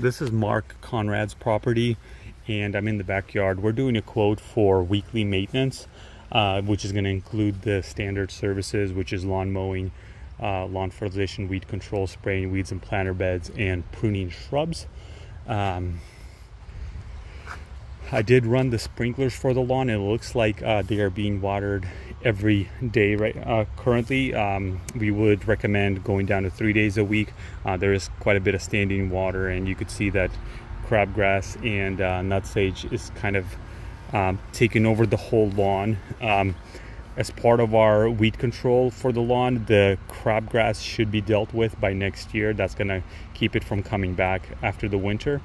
This is Mark Conrad's property and I'm in the backyard. We're doing a quote for weekly maintenance, uh, which is going to include the standard services, which is lawn mowing, uh, lawn fertilization, weed control, spraying weeds and planter beds, and pruning shrubs. Um, I did run the sprinklers for the lawn. It looks like uh, they are being watered every day right uh, currently. Um, we would recommend going down to three days a week. Uh, there is quite a bit of standing water and you could see that crabgrass and uh, nutsedge is kind of um, taking over the whole lawn. Um, as part of our weed control for the lawn, the crabgrass should be dealt with by next year. That's gonna keep it from coming back after the winter.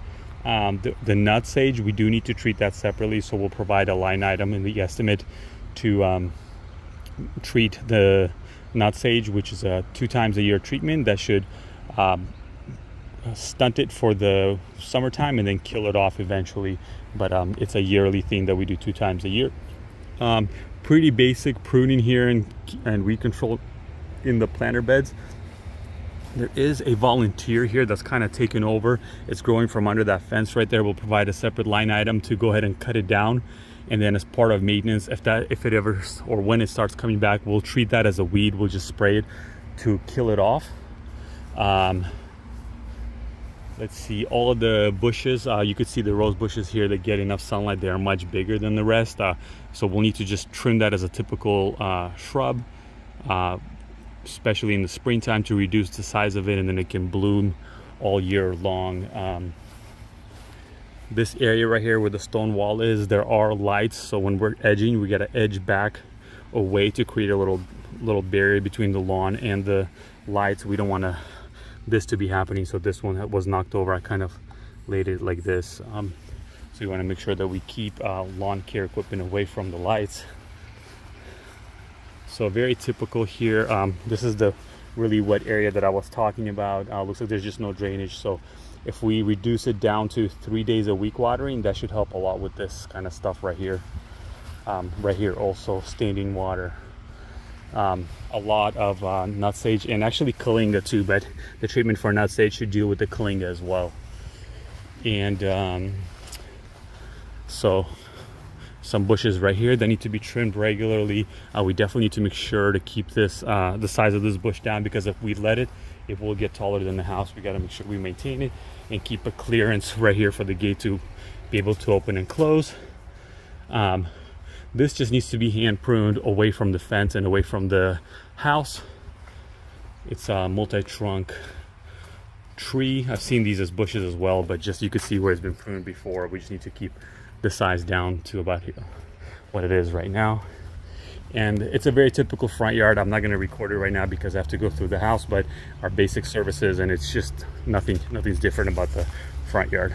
Um, the, the sage we do need to treat that separately, so we'll provide a line item in the estimate to um, treat the nutsedge, which is a two times a year treatment that should um, stunt it for the summertime and then kill it off eventually. But um, it's a yearly thing that we do two times a year. Um, pretty basic pruning here and, and weed control in the planter beds. There is a volunteer here that's kind of taken over. It's growing from under that fence right there. We'll provide a separate line item to go ahead and cut it down. And then as part of maintenance, if that, if it ever, or when it starts coming back, we'll treat that as a weed. We'll just spray it to kill it off. Um, let's see all of the bushes uh, you could see the rose bushes here that get enough sunlight they are much bigger than the rest uh, so we'll need to just trim that as a typical uh, shrub uh, especially in the springtime to reduce the size of it and then it can bloom all year long. Um, this area right here where the stone wall is, there are lights. So when we're edging, we got to edge back away to create a little little barrier between the lawn and the lights. We don't want to this to be happening. So this one was knocked over. I kind of laid it like this. Um, so we want to make sure that we keep uh, lawn care equipment away from the lights. So very typical here. Um, this is the really wet area that I was talking about. Uh, looks like there's just no drainage. So if we reduce it down to three days a week watering, that should help a lot with this kind of stuff right here. Um, right here also standing water. Um, a lot of uh, nutsedge and actually kyllinga too, but the treatment for nutsedge should deal with the kyllinga as well. And um, so some bushes right here that need to be trimmed regularly. Uh, we definitely need to make sure to keep this uh, the size of this bush down because if we let it, it will get taller than the house. We got to make sure we maintain it and keep a clearance right here for the gate to be able to open and close. Um, this just needs to be hand pruned away from the fence and away from the house. It's a multi-trunk tree. I've seen these as bushes as well, but just you can see where it's been pruned before. We just need to keep the size down to about what it is right now. And it's a very typical front yard. I'm not gonna record it right now because I have to go through the house, but our basic services and it's just nothing, nothing's different about the front yard.